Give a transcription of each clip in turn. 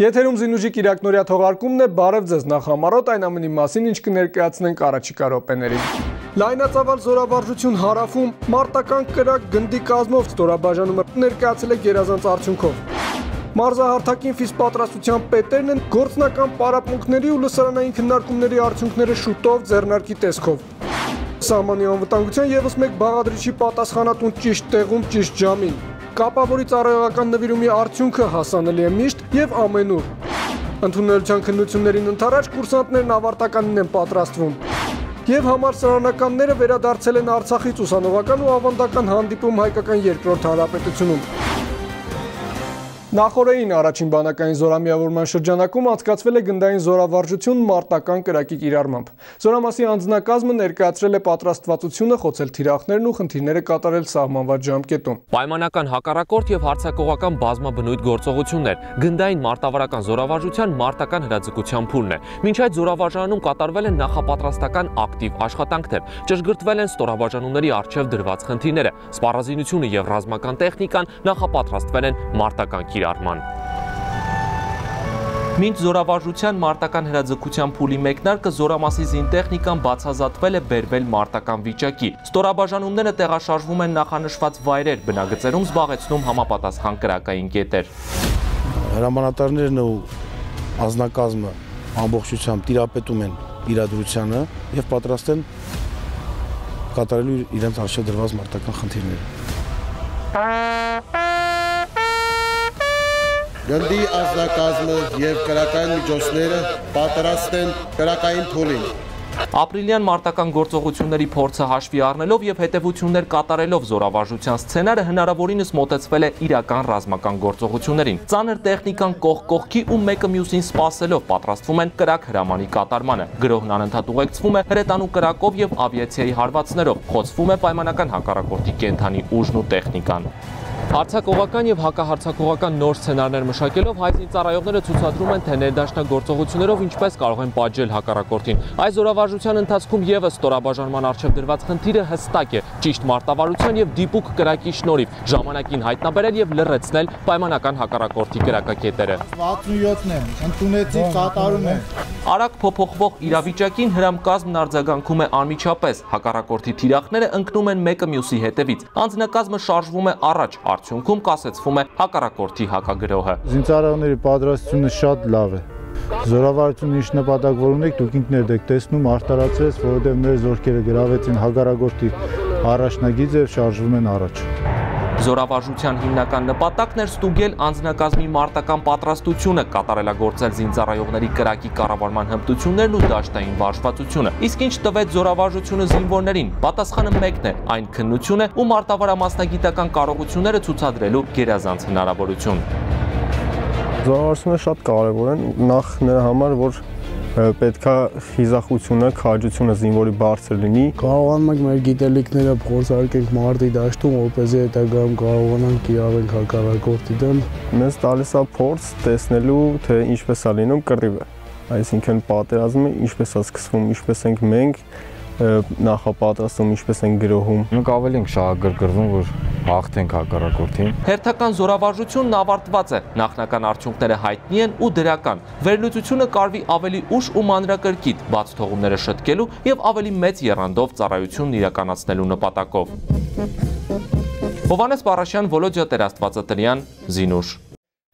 Եթերում զինուժի կիրակնորյա թողարկումն է բարև ձեզ նախամարոտ այն ամենի մասին, ինչ կներկայացնենք առաջիկա րոպեներին։ Լայնածավալ զորավարժություն հարավում մարտական կրակ գնդի կազմով ստորաբաժանումը ներկայացել է գերազանց արդյունքով։ Մարզահարթակին ֆիզ պատրաստության պետերն են գործնական պարապմունքների ու լսարանային քննարկումների արդյունքները շուտով ձեռնարկի տեսքով։ Սահմանի անվտանգության եւս մեկ բաղադրիչի պատասխանատուն ճիշտ տեղում ճիշտ ժամին։ Կապավորի ծառայողական նվիրումի արդյունքը հասանելի է միշտ եւ ամենուր։ Ընդունելության քննություններին ընթരാճ կուրսանտներն ավարտականին են պատրաստվում։ Եվ համալսարանականները վերադարձել են Արցախից ուսանողական ու ավանդական հանդիպում հայկական երկրորդ հանրապետությունում։ Նախորդային առաջին բանակային զորամիավորման շրջանակում անցկացվել է գնդային զորավարժություն մարտական կրակի կիրառմամբ։ Զորամասի անձնակազմը ներկայացրել է պատրաստվածությունը խոցել թիրախներն ու խնդիրները կատարել սահմանված ժամկետում։ Պայմանական հակառակորդ եւ հարցակողական բազմաբնույթ գործողություններ գնդային մարտավարական զորավարժության մարտական հրաձգության փուլն է։ Մինչ այդ զորավարժանում կատարվել են նախապատրաստական ակտիվ աշխատանքներ, ճշգրտվել են ստորաբաժանումների արչև դրված խնդիրները, սպառազինությունը եւ ռազմական տեխնիկան նախապատրաստվել են մարտական կիրառման։ Մինչ զորավարժության մարտական հրաձգության փուլի մեկնարկը զորամասի զինտեխնիկան բացազատվել է բերվել մարտական վիճակի։ Ստորաբաժանումները տեղաշարժվում են նախանշված վայրեր, բնագծերում զբաղեցնում համապատասխան կրակային կետեր։ Հրամանատարներն ու ազնակազմը ամբողջությամբ տիրապետում են իրադրությանը եւ պատրաստ են կատարելու իրենց արժե դրված մարտական խնդիրները գնդի ազնակազմը եւ քրական միջոցները պատրաստ են քրակային փուլին։ Ապրիլյան մարտական գործողությունների փորձը հաշվի առնելով եւ հետեւություններ կատարելով զորավարժության սցենարը հնարավորինս մոտեցվել է իրական ռազմական գործողություններին։ Ծանր տեխնիկան կողք կողքի ու մեկը մյուսին սпасելով պատրաստվում են կրակ հրամանի կատարմանը։ Գրոհն անընդհատ ուղեկցվում է հրետանու կրակով եւ ավիացիայի հարվածներով։ Խոցվում է պայմանական հակառակորդի կենթանի ուժն ու տեխնիկան։ Հարցակողական եւ հակահարցակողական նոր սցենարներ մշակելով հայտնի ծառայողները ցուցադրում են, թե ներդաշնակ գործողություններով ինչպես կարող են պատժել հակառակորդին։ Այս զորավարժության ընթացքում եւս ստորաբաժանման արժեվ դրված խնդիրը հստակ է՝ ճիշտ մարտավարության եւ դիպուկ կրակի շնորհիվ ժամանակին հայտնաբերել եւ լրացնել պայմանական հակառակորդի կրակակետերը։ 67-ն է, ընդունեցի կատարում է։ Արագ փոփոխվող իրավիճակին հրամկազմն արձագանքում է անմիջապես։ Հակառակորդի թիրախները ընկնում են մեկը մյուսի հետևից։ Անձնակազմը շարժվում է առաջ, արդյունքում կասեցվում է հակառակորդի հակագրոհը։ Զինծառայողների պատրաստությունը շատ լավ է։ Զորավարությունը ինչ նպատակ որ ունեք, դուք ինքներդ եք տեսնում, արտարացրեց, որովհետև մեր զորքերը գրավեցին հակառակորդի առաջնագիծը եւ շարժվում են առաջ։ Զորավարժության հիմնական նպատակն էր ստուգել անձնակազմի մարտական պատրաստությունը, կատարելագործել զինծառայողների կրակի կառավարման հմտություններն ու դաշտային վարժվածությունը։ Իսկ ինչ տվեց զորավարժությունը զինվորներին, պատասխանը մեկն է, այն քննություն է ու մարտավարամասնագիտական կարողությունները ցուցադրելու գերազանց հնարավորություն։ Զորավարժությունը շատ կարևոր են նախ նրա համար, որ պետքա խիզախությունը, քաջությունը զինվորի բարձր լինի։ Կարողանում ենք մեր գիտելիքները փորձարկենք մարտի դաշտում, որպեսզի հետագայում կարողանանք կիրառենք հակառակորդի դեմ։ Մեզ տալիս է փորձ տեսնելու, թե ինչպես է լինում կռիվը։ Այսինքն պատերազմը ինչպես է սկսվում, ինչպես ենք մենք նախապատրաստում, ինչպես են գրոհում։ Մենք ավելի ենք շահագրգռվում, որ հաղթենք հակառակորդին։ Հերթական զորավարժությունն ավարտված է։ Նախնական արդյունքները հայտնի են ու դրական։ Վերլուծությունը կարվի ավելի ուշ ու մանրակրկիտ, բաց թողումները շտկելու եւ ավելի մեծ երանդով ծառայությունն իրականացնելու նպատակով։ Հովանես Պարաշյան, Վոլոդիա Տերաստվածատրյան, Զինուշ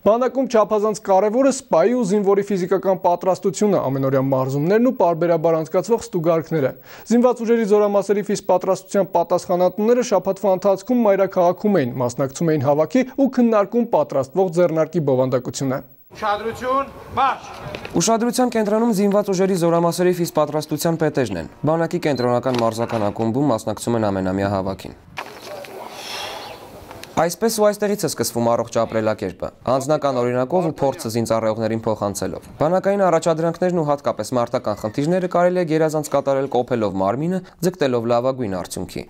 Բանակում չափազանց կարևորը սպայի ու զինվորի ֆիզիկական պատրաստությունը, ամենօրյա մարզումներն ու պարբերաբար անցկացվող ստուգարքները։ Զինված ուժերի զորամասերի ֆիզ պատրաստության պատասխանատուները շաբաթվա ընթացքում մայրաքաղաքում էին, մասնակցում էին հավաքի ու քննարկում պատրաստվող ձեռնարկի բովանդակությունը։ Ուշադրություն, մարշ։ Ուշադրության կենտրոնում զինված ուժերի զորամասերի ֆիզ պատրաստության պետեժն են։ Բանակի կենտրոնական մարզական ակումբում մասնակցում են ամենամյա հավաքին։ Այսպես ու այստեղից է սկսվում առողջ ապրելակերպը, անձնական օրինակով ու փորձը զինծառայողներին փոխանցելով։ Բանակային առաջադրանքներն ու հատկապես մարտական խնդիրները կարելի է գերազանց կատարել կոփելով մարմինը, ձգտելով լավագույն արդյունքի։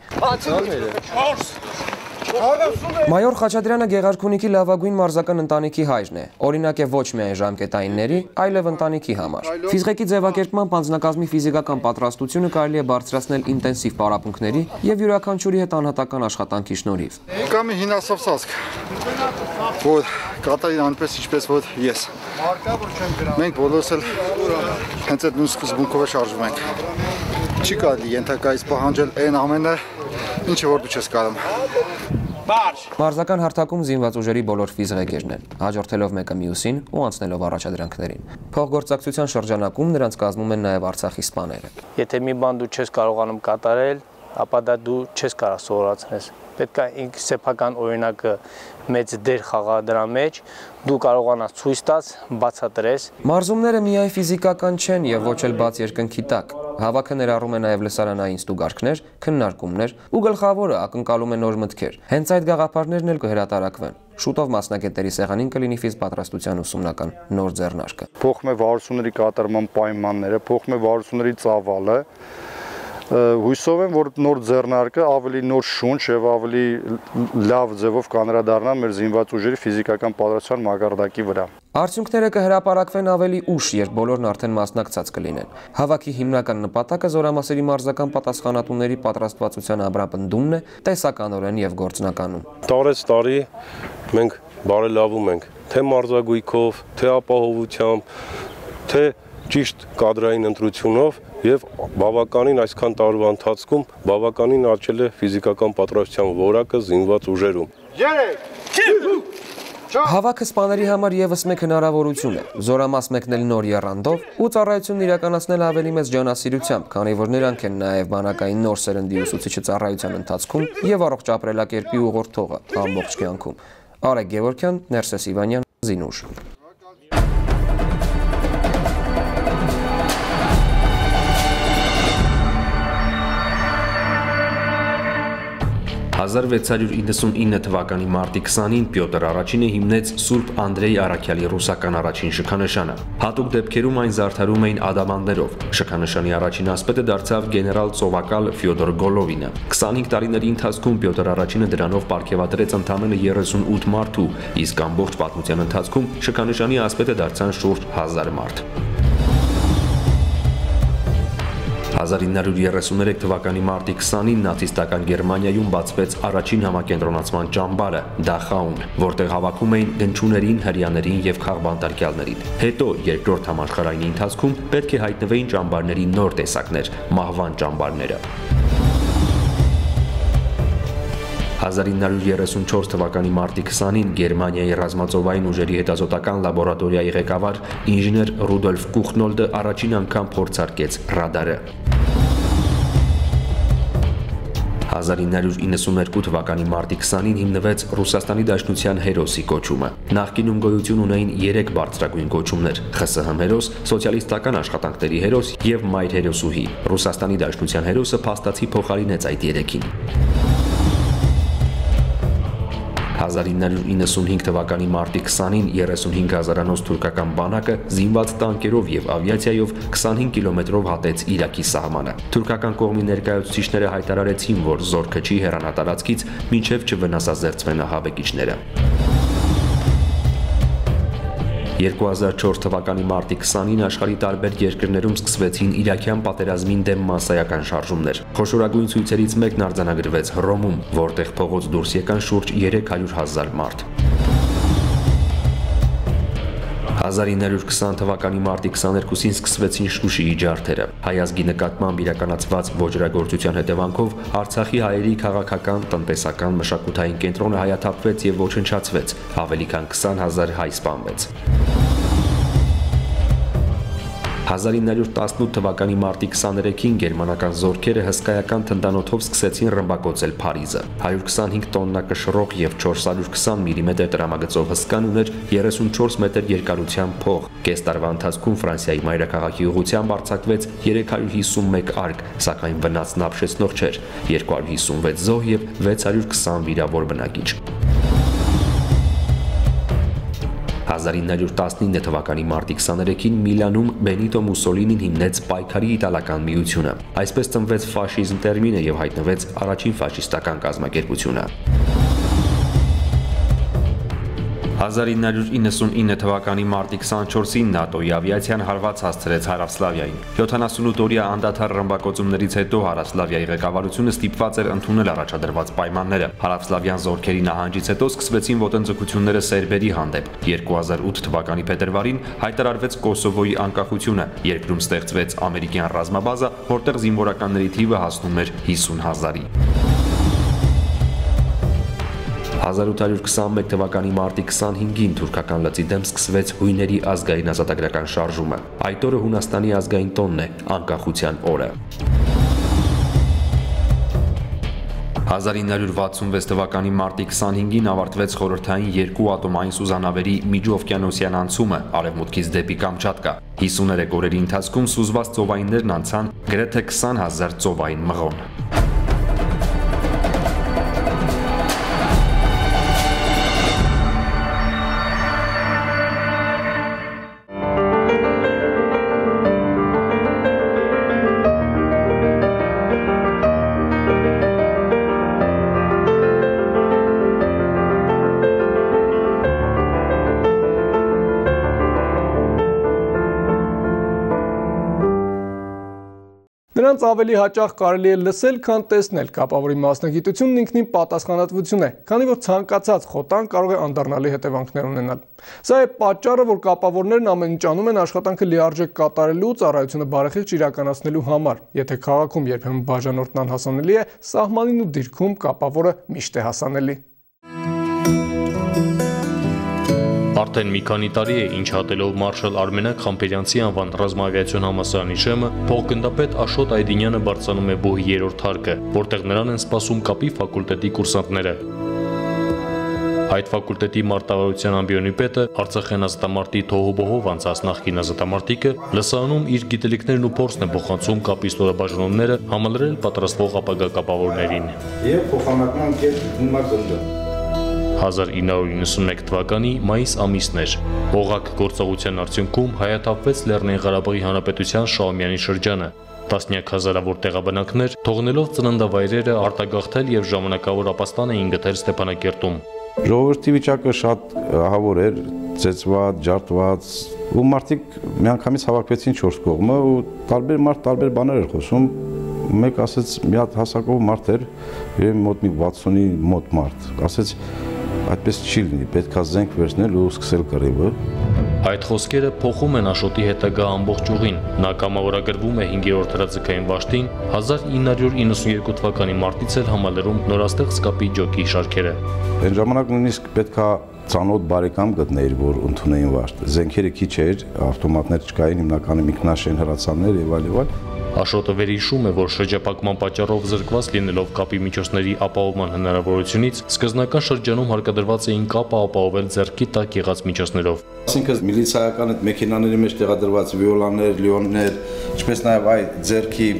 Մայոր Խաչատրյանը Գեղարքունիքի լավագույն մարզական ընտանիքի հայրն է։ Օրինակ է ոչ միայն ժամկետայինների, այլև ընտանիքի համար։ Ֆիզիկի ձևակերպման անձնակազմի ֆիզիկական պատրաստությունը կարելի է բարձրացնել ինտենսիվ պարապմունքների եւ յուրաքանչյուրի հետ անհատական աշխատանքի շնորհիվ։ Կա մի հինասով սազք, որ կատարին անպես ինչպես որ ես։ Մենք բոլորս էլ հենց այդ նույն սկզբունքով շարժվում ենք։ Չի կարելի ենթակայից պահանջել այն ամենը, ինչը որ դու չես կարող։ Մարշ։ Մարզական հարթակում զինված ուժերի բոլոր ֆիզղեկերն են, հաջորդելով մեկը մյուսին ու անցնելով առաջադրանքներին։ Փոխգործակցության շրջանակում նրանց կազմում են նաև Արցախի սպաները։ Եթե մի բան դու չես կարողանում կատարել, ապա դա դու չես կարող սովորացնես։ Պետք է ինք սեփական օրինակը մեծ դեր խաղա դրա մեջ, դու կարողանաս ցույց տաս, բացատրես։ Մարզումները միայն ֆիզիկական չեն եւ ոչ էլ բաց երկնքի տակ։ Հավաքը ներառում է նաև լսարանային ստուգարքներ, քննարկումներ ու գլխավորը ակնկալում է նոր մտքեր։ Հենց այդ գաղափարներն էլ կհրատարակվեն։ Շուտով մասնակետերի սեղանին կլինի ֆիզ պատրաստության ուսումնական նոր ձեռնարկը։ Փոխում է վարությունների կատարման պայմանները, փոխում է վարությունների ծավալը, հույսով եմ, որ նոր ձեռնարկը ավելի նոր շունչ եւ ավելի լավ ձևով կանրադառնա մեր զինված ուժերի ֆիզիկական պատրաստության մակարդակի վրա։ Արդյունքները կհրապարակվեն ավելի ուշ, երբ բոլորն արդեն մասնակցած կլինեն։ Հավաքի հիմնական նպատակը զորամասերի մարզական պատասխանատուների պատրաստվածության ամրապնդումն է տեսականորեն եւ գործնականում։ Տարեց տարի մենք բարելավում ենք թե մարզագույքով, թե ապահովությամբ, թե ճիշտ կադրային ընտրությունով եւ բավականին այսքան տարվա ընթացքում բավականին աճել է ֆիզիկական պատրաստության որակը զինված ուժերում։ 3 Հավաքը սպաների համար եւս մեկ հնարավորություն է։ Զորամաս մեկնել նոր երանդով ու ծառայությունն իրականացնել ավելի մեծ ջանասիրությամբ, քանի որ նրանք են նաեւ բանակային նոր սերնդի ուսուցիչը ծառայության ընթացքում եւ առողջ ապրելակերպի ուղղորդողը ամբողջ կյանքում։ Արեգ Գևորքյան, Ներսես Իվանյան, Զինուշ։ 1699 թվականի մարտի 20-ին Պյոտր առաջինը հիմնեց Սուրբ Անդրեյ Արաքյալի ռուսական առաջին շքանշանը։ Հատուկ դեպքերում այն զարդարում էին ադամանդներով։ Շքանշանի առաջին ասպետը դարձավ գեներալ ծովակալ Ֆյոդոր Գոլովինը։ 25 տարիների ընթացքում Պյոտր առաջինը դրանով ապարգևատրեց ընդամենը 38 մարդու, իսկ ամբողջ պատմության ընթացքում շքանշանի ասպետը դարձան շուրջ 1000 մարդ։ 1933 թվականի մարտի 29-ին նացիստական Գերմանիայում բացվեց առաջին համակենտրոնացման ճամբարը՝ Դախաուն, որտեղ հավաքում էին գնչուներին, հрьяաներին եւ քաղբանտարկյալներին։ Հետո երկրորդ համաշխարհային ընթացքում պետք է հայտնվեին ճամբարների նոր տեսակներ՝ մահվան ճամբարները։ 1934 թվականի մարտի 20-ին Գերմանիայի ռազմածովային ուժերի հետազոտական լաբորատորիայի ղեկավար ինժեներ Ռուդոլֆ Կուխնոլդը առաջին անգամ փորձարկեց ռադարը։ 1992 թվականի մարտի 20-ին հիմնվեց Ռուսաստանի Դաշնության հերոսի կոչումը։ Նախկինում գոյություն ունեին 3 բարձրագույն կոչումներ՝ ԽՍՀՄ հերոս, սոցիալիստական աշխատանքների հերոս եւ մայր հերոսուհի։ Ռուսաստանի Դաշնության հերոսը փաստացի փոխարինեց այդ երեքին։ 1995 թվականի մարտի 20-ին 35000-անոց թուրքական բանակը զինված տանկերով եւ ավիացիայով 25 կիլոմետրով հատեց Իրաքի սահմանը։ Թուրքական կողմի ներկայացուցիչները հայտարարեցին, որ զորքը չի հեռանատարածքից, մինչև չվնասազերծվեն ահաբեկիչները։ 2004 թվականի մարտի 20-ին աշխարհի տարբեր երկրներում սկսվեցին Իրաքյան պատերազմին դեմ massայական շարժումներ։ Խոշորագույն ցույցերից մեկն արձանագրվեց Հռոմում, որտեղ փողոց դուրս եկան շուրջ 300.000 մարդ։ 1920 թվականի մարտի 22-ին սկսվեցին Շուշիի ջարդերը։ Հայազգի նկատմամբ իրականացված ոչրագործության հետևանքով Արցախի հայերի քաղաքական, տնտեսական, մշակութային կենտրոնը հայաթափվեց եւ ոչնչացվեց։ Ավելի քան 20000 հայ սպանվեց։ 1918 թվականի մարտի 23-ին գերմանական զորքերը հսկայական թնդանոթով սկսեցին ռմբակոծել Փարիզը։ 125 տոննա կշռող եւ 420 մմ տրամագծով հսկան ուներ 34 մետր երկարության փող։ Կես տարվա ընթացքում Ֆրանսիայի մայրաքաղաքի ուղությամբ արձակվեց 351 արկ, սակայն վնասն ապշեցնող չէր՝ 256 զոհ եւ 620 վիրավոր բնակիչ։ 1919 թվականի մարտի 23-ին Միլանում Բենիտո Մուսոլինին հիմնեց պայքարի իտալական միությունը։ Այսպես ծնվեց ֆաշիզմ տերմինը եւ հայտնվեց առաջին ֆաշիստական կազմակերպությունը։ 1999 թվականի մարտի 24-ին ՆԱՏՕ-ի ավիացիան հարված հասցրեց Հարավսլավիային։ 78-օրյա անդադար ռմբակոծումներից հետո Հարավսլավիայի ղեկավարությունը ստիպված էր ընդունել առաջադրված պայմանները։ Հարավսլավյան զորքերի նահանջից հետո սկսվեցին ոտնձգությունները սերբերի հանդեպ։ 2008 թվականի փետրվարին հայտարարվեց Կոսովոյի անկախությունը, երկրում ստեղծվեց ամերիկյան ռազմաբազա, որտեղ զինվորականների թիվը հասնում էր 50 հազարի։ 1821 թվականի մարտի 25-ին թուրքական լծի դեմ սկսվեց հույների ազգային ազատագրական շարժումը։ Այդ օրը Հունաստանի ազգային տոնն է, անկախության օրը։ 1966 թվականի մարտի 25-ին ավարտվեց խորհրդային երկու ատոմային սուզանավերի միջօվկիանոսյան անցումը արևմուտքից դեպի Կամչատկա։ 53 օրերի ընթացքում սուզված ծովայիններն անցան գրեթե 20000 ծովային մղոն։ Նրանց ավելի հաճախ կարելի է լսել, քան տեսնել։ Կապավորի մասնագիտությունն ինքնին պատասխանատվություն է, քանի որ ցանկացած խոտան կարող է անդառնալի հետևանքներ ունենալ։ Սա է պատճառը, որ կապավորներն ամեն ինչ անում են աշխատանքը լիարժեք կատարելու, ծառայությունը բարեխիղճ իրականացնելու համար։ Եթե քաղաքում երբեմն բաժանորդն անհասանելի է, սահմանին ու դիրքում կապավորը միշտ է հասանելի։ Արդեն մի քանի տարի է ինչ հատելով մարշալ Արմենակ Խամպերյանցի անվան ռազմավիացիոն համասարանի շեմը, փոխգնդապետ Աշոտ Այդինյանը բարձրանում է բուհի 3-րդ հարկը, որտեղ նրան են սպասում կապի ֆակուլտետի կուրսանտները։ Այդ ֆակուլտետի մարտավարության ամբիոնի պետը Արցախյան ազատամարտի թոհոբոհով անցած նախկին ազատամարտիկը լսանում իր գիտելիքներն ու փորձն է փոխանցում կապի ստորաբաժանումները համալրել պատրաստվող ապագա կապավորներին։ Եվ փոխանակման կերպ հիմա գնդը 1991 թվականի մայիս ամիսն էր։ Օղակ գործողության արդյունքում հայաթափվեց Լեռնային Ղարաբաղի Հանրապետության Շահումյանի շրջանը։ Տասնյակ հազարավոր տեղաբնակներ թողնելով ծննդավայրերը արտագաղթել եւ ժամանակավոր ապաստան էին գտել Ստեփանակերտում։ Ժողովրդի վիճակը շատ ահավոր էր, ծեծված, ջարդված, ու մարդիկ միանգամից հավաքվեցին 4 կողմը ու տարբեր մարդ տարբեր բաներ էր խոսում մեկ ասեց մի հատ հասակով մարդ էր եւ մոտ մի 60-ի մոտ մարդ ասեց այդպես չի լինի պետքա զենք վերցնել ու սկսել կռիվը Այդ խոսքերը փոխում են Աշոտի հետագա ամբողջ ուղին։ Նա կամավորագրվում է 5-րդ հրաձգային վաշտին 1992 թվականի մարտից էլ համալրում նորաստեղծ կապի ջոկի շարքերը։ Այն ժամանակ նույնիսկ պետքա ցանոթ բարեկամ գտներ, որ ընդունեին վաշտ։ Զենքերը քիչ էր, ավտոմատներ չկային, հիմնականում ինքնաշեն հրացաններ եւ այլ եւ այլ։ Աշոտը վերհիշում է, որ շրջապակման պատճառով զրկված լինելով կապի միջոցների ապահովման հնարավորությունից, սկզբնական շրջանում հարկադրված էին կապը ապահովել ձեռքի տակ եղած միջոցներով։ Այսինքն միլիցիական այդ մեքենաների մեջ տեղադրված վիոլաներ, լիոններ, ինչպես նաև այ ձեռքի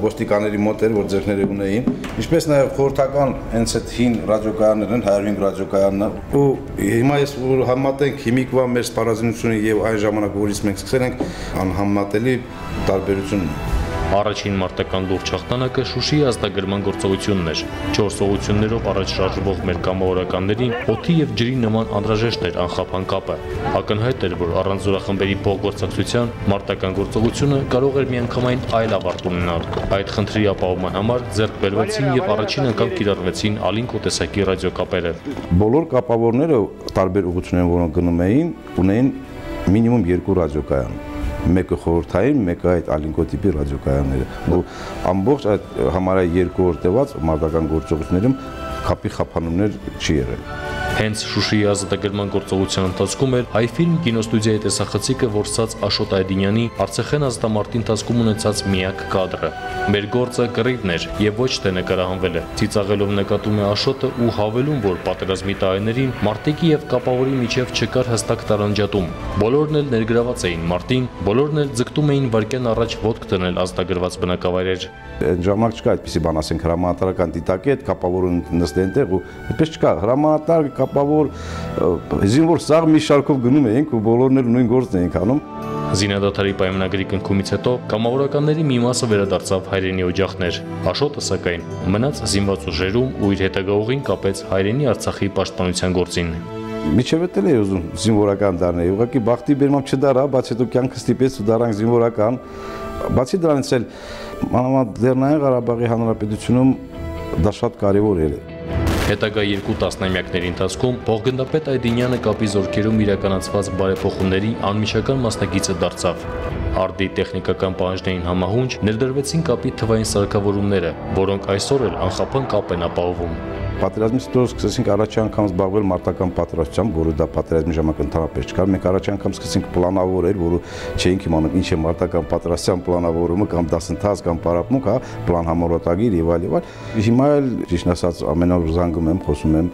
ոստիկաների մոտ էր, որ ձեռքները ունեին, ինչպես նաև խորհրդական հենց այդ հին ռադիոկայաններն, 105 ռադիոկայանն ու հիմա ես որ համատենք հիմիկվա մեր սպառազինությունը եւ այն ժամանակ որից մենք սկսել ենք անհամատելի տարբերություն Առաջին մարտական լուրջ հաղթանակը Շուշիի ազդագրման գործողությունն էր։ 4 ուղություններով առաջ շարժվող մեր կամավորականներին օթի եւ ջրի նման անհրաժեշտ էր անխափան կապը։ Ակնհայտ էր, որ առանց զորախմբերի փոխգործակցության մարտական գործողությունը կարող էր միանգամայն այլ ավարտ ունենալ։ Այդ խնդրի ապահովման համար ձեռք բերվեցին եւ առաջին անգամ կիրառվեցին ալինկո տեսակի ռադիոկապերը։ Բոլոր կապավորները տարբեր ուղություններով որոնք գնում էին, ունեին մինիմում 2 ռադիոկայան մեկը խորհրդային, մեկը այդ ալինկո տիպի ռադիոկայանները։ Ու ամբողջ այդ համարյա երկու օր տևած մարտական գործողություններում կապի խափանումներ չի եղել։ Հենց Շուշիի ազատագրման գործողության ընթացքում էր Հայֆիլմ կինոստուդիայի տեսախցիկը որսած Աշոտ Այդինյանի Արցախեն ազատամարտի ընթացքում ունեցած միակ կադրը։ Մեր գործը կռիվն էր եւ ոչ թե նկարահանվելը։ Ծիծաղելով նկատում է Աշոտը ու հավելում, որ պատերազմի տարիներին մարտիկի եւ կապավորի միջև չկար հստակ տարանջատում։ Բոլորն էլ ներգրաված էին մարտին, բոլորն էլ ձգտում էին վարկյան առաջ ոտք դնել ազատագրված բնակավայրեր։ Այն ժամանակ չկա այդպիսի բան, ասենք հրամանատարական դիտակի հետ կապավորը նստեն այնտեղ ու այդպես չկա։ Հրամանատար կապավոր զինվոր սաղ մի շարքով գնում էինք ու բոլորն էլ նույն գործն էինք անում։ Զինադատարի պայմանագրի կնքումից հետո կամավորականների մի մասը վերադարձավ հայրենի օջախներ։ Աշոտը սակայն մնաց զինված ուժերում ու իր հետագա ուղին կապեց հայրենի Արցախի պաշտպանության գործին։ Միջև էլ էի ուզում զինվորական դառնել։ Ուղղակի բախտի բերմամբ չդարա, բայց հետո կյանքը ստիպեց ու դարանք զինվորական։ Բացի դրանից էլ մանավանդ Լեռնային Ղարաբաղի Հանրապետությունում դա շատ կարևոր էր։ Հետագա երկու տասնամյակների ընթացքում Պողգնդապետ Այդինյանը կապի զորքերում իրականացված բարեփոխումների անմիջական մասնագիծը դարձավ։ Արդի տեխնիկական պահանջներին համահունչ ներդրվեցին կապի թվային սարքավորումները, որոնք այսօր էլ անխափան կապ են ապահովում։ Պատերազմից հետո սկսեցինք առաջի անգամ զբաղվել մարտական պատրաստությամբ, որը դա պատերազմի ժամանակ ընդհանրապես չկար։ Մենք առաջի անգամ սկսեցինք պլանավորել, որը չէինք իմանում ինչ է մարտական պատրաստության պլանավորումը կամ դասընթաց կամ պարապմունք, հա, պլան համառոտագիր եւ այլ եւ այլ։ Հիմա էլ ճիշտ ասած ամեն օր զանգում եմ, խոսում եմ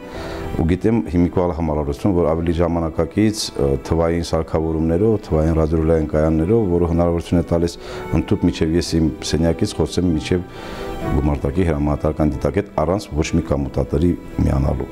ու գիտեմ հիմիկվալ համառարություն, որ ավելի ժամանակակից թվային սարքավորումներով, թվային ռադիոլային կայաններով, որը հնարավորություն է տալիս ընդཐུպ միջև ես իմ սենյակից խոսեմ միջև գումարտակի հրամանատարական դիտակետ առանց ոչ մի կամուտատորի միանալու։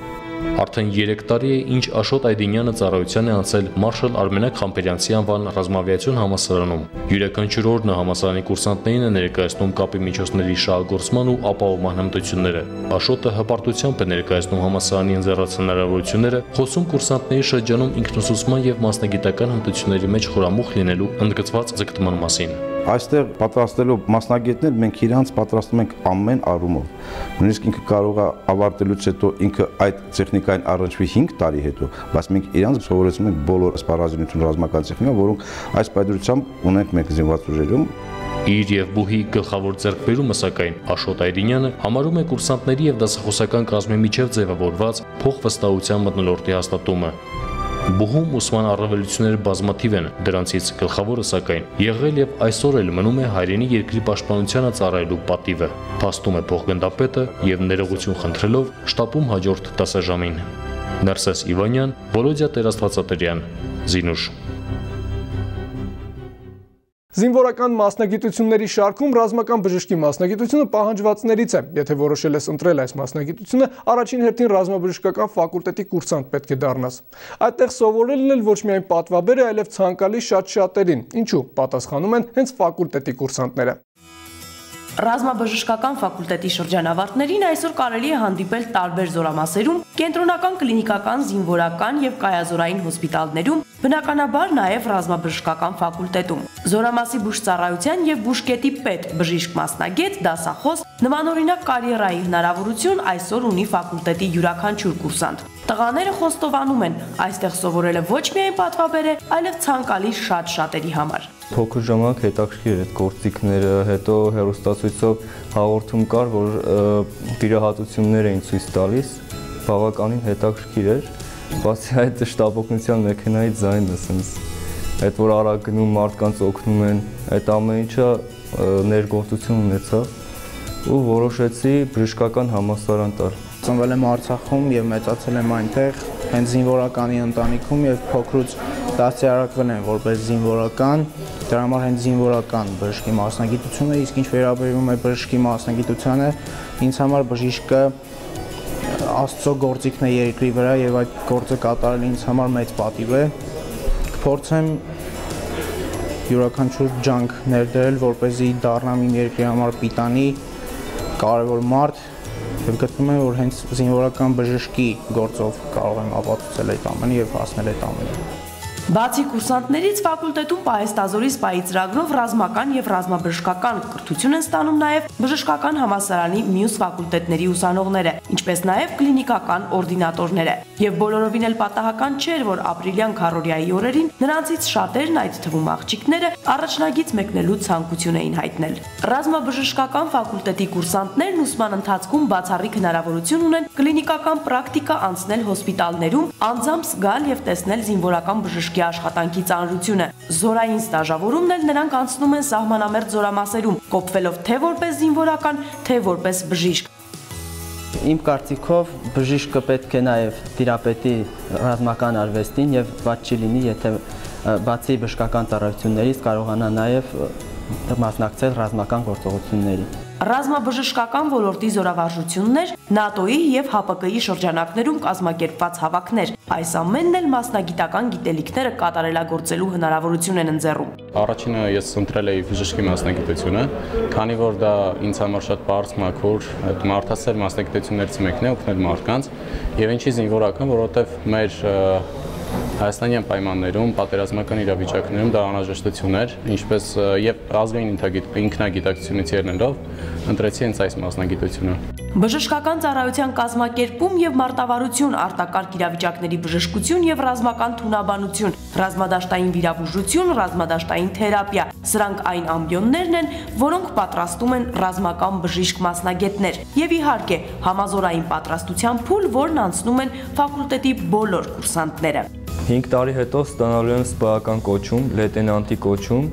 Արդեն 3 տարի է, ինչ Աշոտ Այդինյանը ծառայության է անցել Մարշալ Արմենակ Խամպերյանցի անվան ռազմավիացիոն համալսարանում։ Յուրաքանչյուր օր նա համալսարանի կուրսանտներին է ներկայացնում կապի միջոցների շահագործման ու ապահովման հմտությունները։ Աշոտը հպարտությամբ է ներկայացնում համալսարանի ընձեռած հնարավորությունները, խոսում կուրսանտների շրջանում ինքնուսուցման եւ մասնագիտական հմտությունների մեջ խորամուխ լինելու ընդգծված ձգտման մասին այստեղ պատրաստելով մասնագետներ մենք իրանց պատրաստում ենք ամեն առումով նույնիսկ ինքը կարող է ավարտելուց հետո ինքը այդ տեխնիկային առնչվի 5 տարի հետո բայց մենք իրանց սովորեցնում ենք բոլոր սպառազինություն ռազմական տեխնիկա որոնք այս պայդրությամբ ունենք մենք զինված ուժերում Իր եւ բուհի գլխավոր ձեռքբերումը սակայն Աշոտ Այդինյանը համարում է կուրսանտների եւ դասախոսական կազմի միջև ձևավորված փոխվստահության մտնոլորտի հաստատումը։ Բուհում ուսման առավելությունները բազմաթիվ են, դրանցից գլխավորը սակայն եղել եւ այսօր էլ մնում է հայրենի երկրի պաշտպանությանը ծառայելու պատիվը։ Փաստում է փոխգնդապետը եւ ներողություն խնդրելով շտապում հաջորդ դասաժամին։ Նարսես Իվանյան, Վոլոդիա Տերաստվածատրյան, Զինուշ Զինվորական մասնագիտությունների շարքում ռազմական բժշկի մասնագիտությունը պահանջվածներից է։ Եթե որոշել ես ընտրել այս մասնագիտությունը, առաջին հերթին ռազմաբժշկական ֆակուլտետի կուրսանտ պետք է դառնաս։ Այդտեղ սովորելն էլ ոչ միայն պատվաբեր է, այլև ցանկալի շատ շատերին։ Ինչու՞ պատասխանում են հենց ֆակուլտետի կուրսանտները։ Ռազմաբժշկական ֆակուլտետի շրջանավարտներին այսօր կարելի է հանդիպել տարբեր զորամասերում, կենտրոնական կլինիկական, զինվորական եւ կայազորային հոսպիտալներում, բնականաբար նաեւ ռազմաբժշկական ֆակուլտետում։ Զորամասի բուժծառայության եւ բուժկետի պետ բժիշկ մասնագետ դասախոս նմանօրինակ կարիերայի հնարավորություն այսօր ունի ֆակուլտետի յուրաքանչյուր կուրսանտ։ Տղաները խոստովանում են, այստեղ սովորելը ոչ միայն պատվաբեր է, այլև ցանկալի շատ շատերի համար։ Փոքր ժամանակ հետաքրքիր այդ գործիքները, հետո հերոստացույցով հաղորդում կար, որ վիրահատություններ էին ցույց տալիս, բավականին հետաքրքիր էր, բացի այդ շտապօգնության մեքենայի ձայնը, ասենց այդ որ արագ գնում մարդկանց օգնում են, այդ ամեն ինչը ներգործություն ունեցավ ու որոշեցի բժշկական համալսարան տալ։ Ծնվել եմ Արցախում եւ մեծացել եմ այնտեղ, հենց զինվորականի ընտանիքում եւ փոքրուց դասյարակվել եմ որպես զինվորական, դրա համար հենց զինվորական բժշկի մասնագիտությունը, իսկ ինչ վերաբերում է բժշկի մասնագիտությանը, ինձ համար բժիշկը Աստծո գործիքն է երկրի վրա եւ այդ գործը կատարել ինձ համար մեծ պատիվ է։ Կփորձեմ յուրաքանչյուր ջանք ներդրել, որ เป զի դառնամ իմ երկրի համար պիտանի կարևոր մարդ եւ գտնում եմ որ հենց զինվորական բժշկի գործով կարող եմ ապացուցել այդ ամենը եւ հասնել այդ ամենը Բացի կուրսանտներից ֆակուլտետում պահեստազորի սպայի ծրագրով ռազմական եւ ռազմաբժշկական կրթություն են ստանում նաեւ բժշկական համալսարանի մյուս ֆակուլտետների ուսանողները, ինչպես նաեւ կլինիկական օրդինատորները։ Եվ բոլորովին էլ պատահական չէր, որ ապրիլյան քարորիայի օրերին նրանցից շատերն այդ թվում աղջիկները առաջնագից մեկնելու ցանկություն էին հայտնել։ Ռազմաբժշկական ֆակուլտետի կուրսանտներն ուսման ընթացքում բացառիկ հնարավորություն ունեն կլինիկական պրակտիկա անցնել հոսպիտալներում, անձամբ զգալ եւ տեսնել զինվորական բժշկ բժշկի աշխատանքի ծանրությունը։ Զորային ստաժավորումն էլ նրանք անցնում են սահմանամերձ զորամասերում, կոփվելով թե որպես զինվորական, թե որպես բժիշկ։ Իմ կարծիքով բժիշկը պետք է նաև տիրապետի ռազմական արվեստին եւ ված չի լինի, եթե բացի բժշկական ծառայություններից կարողանա նաև մասնակցել ռազմական գործողությունների։ ռազմաբժշկական ոլորտի զորավարժություններ, ՆԱՏՕ-ի եւ ՀԱՊԿ-ի շրջանակներում կազմակերպված հավաքներ։ Այս ամենն էլ մասնագիտական գիտելիքները կատարելագործելու հնարավորություն են ընձեռում։ Առաջինը ես ընտրել էի բժշկի մասնագիտությունը, քանի որ դա ինձ համար շատ բարձ մաքուր, այդ մարդասեր մասնագիտություններից մեկն է օգնել մարդկանց, եւ ինչի զինվորական, որովհետեւ մեր հայաստանյան պայմաններում, պատերազմական իրավիճակներում դա անհրաժեշտություն էր, ինչպես եւ ազգային ինքնագիտակցությունից ելնելով ընտրեցի հենց այս մասնագիտությունը։ Բժշկական ծառայության կազմակերպում եւ մարտավարություն, արտակարգ իրավիճակների բժշկություն եւ ռազմական թունաբանություն, ռազմադաշտային վիրաբուժություն, ռազմադաշտային թերապիա։ Սրանք այն ամբիոններն են, որոնք պատրաստում են ռազմական բժիշկ մասնագետներ։ Եվ իհարկե, համազորային պատրաստության փուլ, որն անցնում են ֆակուլտետի բոլոր կուրսանտները։ 5 տարի հետո ստանալու եմ սպայական կոչում, լեյտենանտի կոչում,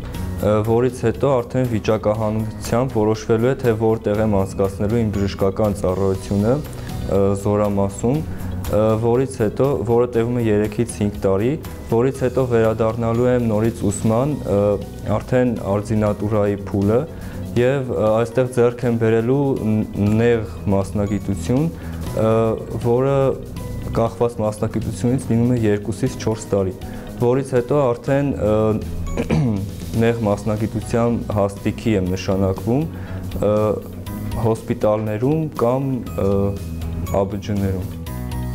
որից հետո արդեն վիճակահանությամբ որոշվելու է, թե որտեղ եմ անցկացնելու իմ բժշկական ծառայությունը զորամասում, որից հետո, որը տևում է 3-ից 5 տարի, որից հետո վերադառնալու եմ նորից ուսման արդեն արձինատուրայի փուլը եւ այստեղ ձեռք եմ բերելու նեղ մասնագիտություն, որը կախված մասնակցությունից լինում է 2-ից 4 տարի, որից հետո արդեն նեղ մասնակցության հաստիքի եմ նշանակվում հոսպիտալներում կամ ԱԲՃ-ներում։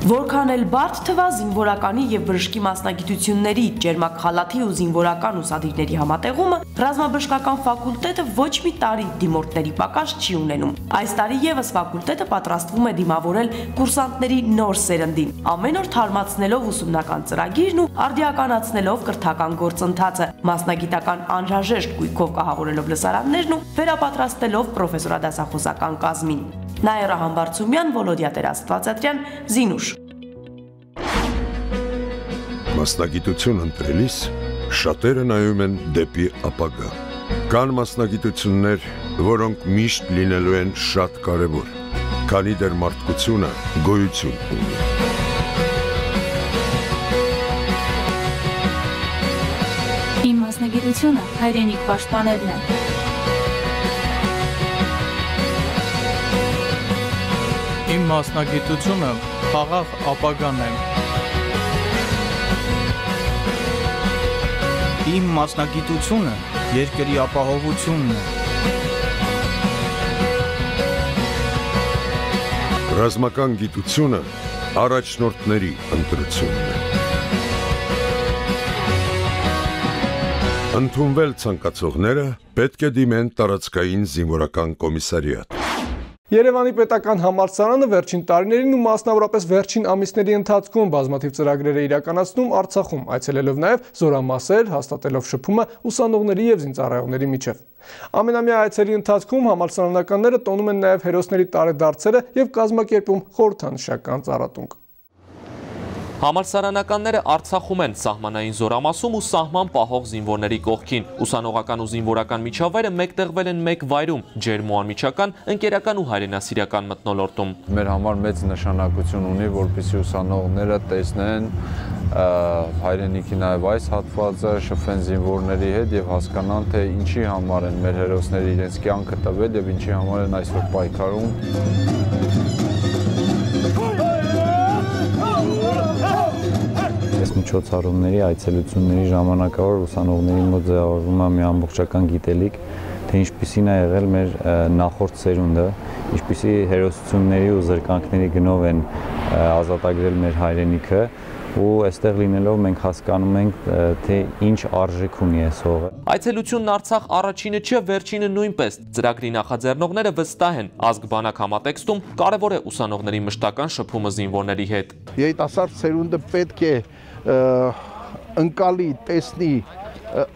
Որքան էլ բարդ թվա զինվորականի եւ բժշկի մասնագիտությունների ջերմակ խալաթի ու զինվորական ուսադիրների համատեղումը, ռազմաբժշկական ֆակուլտետը ոչ մի տարի դիմորդների պակաս չի ունենում։ Այս տարի եւս ֆակուլտետը պատրաստվում է դիմավորել կուրսանտների նոր սերնդին, ամեն օր թարմացնելով ուսումնական ծրագիրն ու արդիականացնելով կրթական գործընթացը, մասնագիտական անհրաժեշտ գույքով կահավորելով լսարաններն ու վերապատրաստելով պրոֆեսորադասախոսական կազմին։ Նաիրա Համբարձումյան, Վոլոդիա Տերաստվածատրյան, Զինուշ։ Մասնագիտություն ընտրելիս շատերը նայում են դեպի ապագա։ Կան մասնագիտություններ, որոնք միշտ լինելու են շատ կարևոր, քանի դեռ մարդկությունը գոյություն ունի։ Իմ մասնագիտությունը հայրենիք պաշտպանելն է։ Իմ մասնագիտությունը խաղաղ ապագան է։ Իմ մասնագիտությունը երկրի ապահովությունն է։ Ռազմական գիտությունը առաջնորդների ընտրությունն է։ Ընդունվել ցանկացողները պետք է դիմեն տարածքային զինվորական կոմիսարիատ։ Երևանի պետական համալսարանը վերջին տարիներին ու մասնավորապես վերջին ամիսների ընթացքում բազմաթիվ ծրագրեր է իրականացնում Արցախում, այցելելով նաև զորամասեր, հաստատելով շփումը ուսանողների եւ զինծառայողների միջև։ Ամենամյա այցերի ընթացքում համալսարանականները տոնում են նաև հերոսների տարեդարձերը եւ կազմակերպում խորհրդանշական ծառատունկ։ Համալսարանականները Արցախում են սահմանային զորամասում ու սահման պահող զինվորների կողքին։ Ուսանողական ու զինվորական միջավայրը մեկտեղվել են մեկ վայրում՝ ջերմ ու անմիջական, ընկերական ու հայրենասիրական մթնոլորտում։ Մեր համար մեծ նշանակություն ունի, որպեսզի ուսանողները տեսնեն հայրենիքի նաև այս հատվածը, շփվեն զինվորների հետ եւ հասկանան, թե ինչի համար են մեր հերոսները իրենց կյանքը տվել եւ ինչի համար են այսօր պայքարում։ միջոցառումների այցելությունների ժամանակավոր ուսանողների մոտ ձևավորվում է մի ամբողջական գիտելիք, թե ինչպիսին է եղել մեր նախորդ սերունդը, ինչպիսի հերոսությունների ու զրկանքների գնով են ազատագրել մեր հայրենիքը ու այստեղ լինելով մենք հասկանում ենք թե ինչ արժեք ունի այս հողը։ Այցելությունն Արցախ առաջինը չէ, վերջինը նույնպես։ Ծրագրի նախաձեռնողները վստահ են, ազգ բանակ համատեքստում կարևոր է ուսանողների մշտական շփումը զինվորների հետ։ Երիտասարդ սերունդը պետք է ընկալի, տեսնի,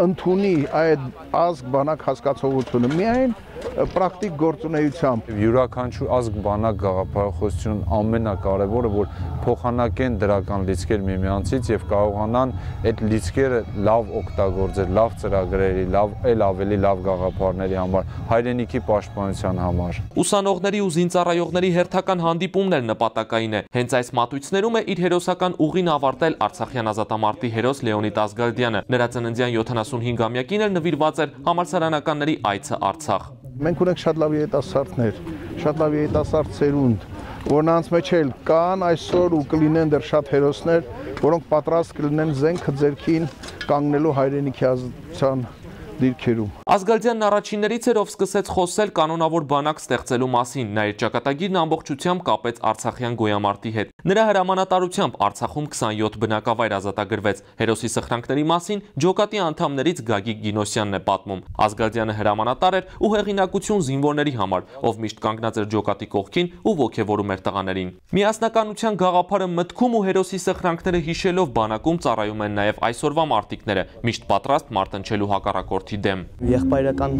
ընդունի այդ ազգ բանակ հասկացողությունը միայն պրակտիկ գործունեությամբ։ Յուրաքանչյուր ազգ բանակ գաղափարախոսություն ամենակարևորը, որ փոխանակեն դրական լիցքեր միմյանցից եւ կարողանան այդ լիցքերը լավ օգտագործել, լավ ծրագրերի, լավ ել ավելի լավ գաղափարների համար, հայրենիքի պաշտպանության համար։ Ուսանողների ու զինծառայողների հերթական հանդիպումն էլ նպատակային է։ Հենց այս մատույցներում է իր հերոսական ուղին ավարտել Արցախյան ազատամարտի հերոս Լեոնիդ Ազգալդյանը։ Նրա ծննդյան 75-ամյակին էլ նվիրված էր համալսարանականների այցը Արցախ։ Մենք ունենք շատ լավ երիտասարդներ, շատ լավ երիտասարդ ծերունդ, որոնց մեջ էլ կան այսօր ու կլինեն դեռ շատ հերոսներ, որոնք պատրաստ կլինեն զենքը ձերքին կանգնելու հայրենիքի ազատության դիրքերում։ Ազգալդյանն առաջիններից էր, ով սկսեց խոսել կանոնավոր բանակ ստեղծելու մասին։ Նա իր ճակատագիրն ամբողջությամբ կապեց Արցախյան գոյամարտի հետ։ Նրա հրամանատարությամբ Արցախում 27 բնակավայր ազատագրվեց։ Հերոսի սխրանքների մասին ջոկատի անդամներից Գագիկ Գինոսյանն է պատմում։ Ազգալդյանը հրամանատար էր ու հեղինակություն զինվորների համար, ով միշտ կանգնած էր ջոկատի կողքին ու ողջևորում էր տղաներին։ Միասնականության գաղափարը մտքում ու հերոսի սխրանքները հիշելով բանակում ծառայում են նաև այսօրվա մարտիկները, միշտ պատրաստ մարտնչելու հակառակորդ ոլորտի դեմ։ Եղբայրական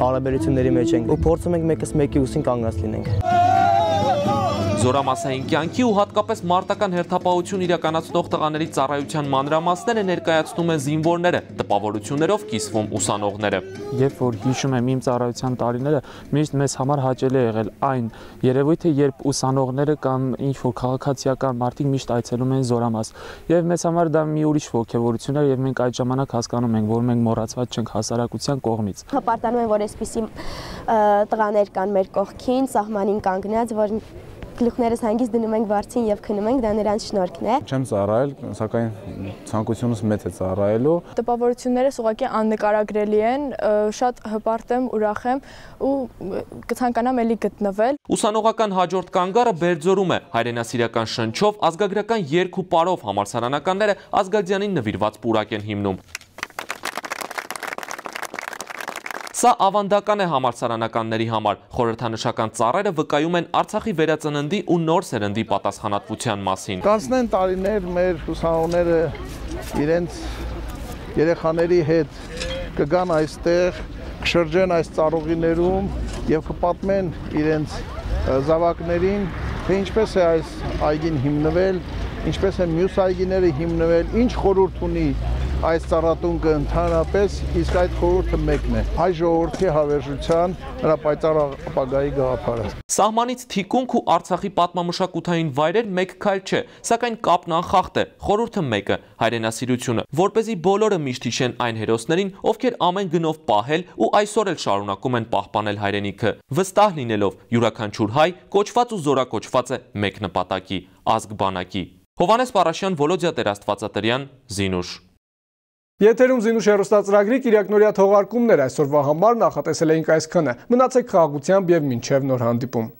հարաբերությունների մեջ ենք ու փորձում ենք մեկս մեկի ուսին կանգնած լինենք։ Զորամասային կյանքի ու հատկապես մարտական հերթապահություն իրականացնող տղաների ծառայության մանրամասները ներկայացնում են զինվորները, տպավորություններով կիսվում ուսանողները։ Երբ որ հիշում եմ իմ ծառայության տարիները, միշտ մեզ համար հաճելի է եղել այն երևույթը, երբ ուսանողները կամ ինչ որ քաղաքացիական մարդիկ միշտ այցելում են Զորամաս։ Եվ մեզ համար դա մի ուրիշ ողջևորություն էր եւ մենք այդ ժամանակ հասկանում ենք, որ մենք մոռացված չենք հասարակության կողմից։ Հպարտանում եմ, որ այսպիսի տղաներ կան մեր կողքին, սահմանին կանգնած, որ գլուխներս հանգիստ դնում ենք վարձին եւ քնում ենք, դա նրանց շնորհքն է։ Չեմ ծառայել, սակայն ցանկությունս մեծ է ծառայելու։ Տպավորություններս ուղղակի աննկարագրելի են, շատ հպարտ եմ, ուրախ եմ ու կցանկանամ ելի գտնվել։ Ուսանողական հաջորդ կանգառը Բերձորում է, հայրենասիրական շնչով, ազգագրական երկ ու պարով համալսարանականները Ազգալդյանին նվիրված պուրակ են հիմնում։ Սա ավանդական է համարսարանականների համար։ Խորհրդանշական ծառերը վկայում են Արցախի վերածննդի ու նոր սերնդի պատասխանատվության մասին։ Կանցնեն տարիներ մեր ուսանողները իրենց երեխաների հետ կգան այստեղ, կշրջեն այս ծառուղիներում եւ կպատմեն իրենց զավակներին, թե ինչպես է այս այգին հիմնվել, ինչպես են մյուս այգիները հիմնվել, ինչ խորհուրդ ունի այս ծառատունկը ընդհանրապես, իսկ այդ խորհուրդը մեկն է՝ հայ ժողովրդի հավերժության նրա պայծառ ապագայի գաղափարը։ Սահմանից թիկունք ու Արցախի պատմամշակութային վայրեր մեկ քայլ չէ, սակայն կապն անխախտ է։ Խորհուրդը մեկը՝ հայրենասիրությունը, որ เป զի բոլորը միշտ հիշեն այն հերոսներին, ովքեր ամեն գնով պահել ու այսօր էլ շարունակում են պահպանել հայրենիքը։ Վստահ լինելով յուրաքանչյուր հայ կոչված ու զորակոչված է մեկ նպատակի՝ ազգ բանակի։ Հովանես Պարաշյան, Վոլոդիա Տերաստվածատրյան, Զինուշ Եթերում զինուշ հերոստացրագրի կիրակնորյա թողարկումներ այսօրվա համար նախատեսել էինք այսքանը։ Մնացեք խաղաղությամբ և մինչև նոր հանդիպում։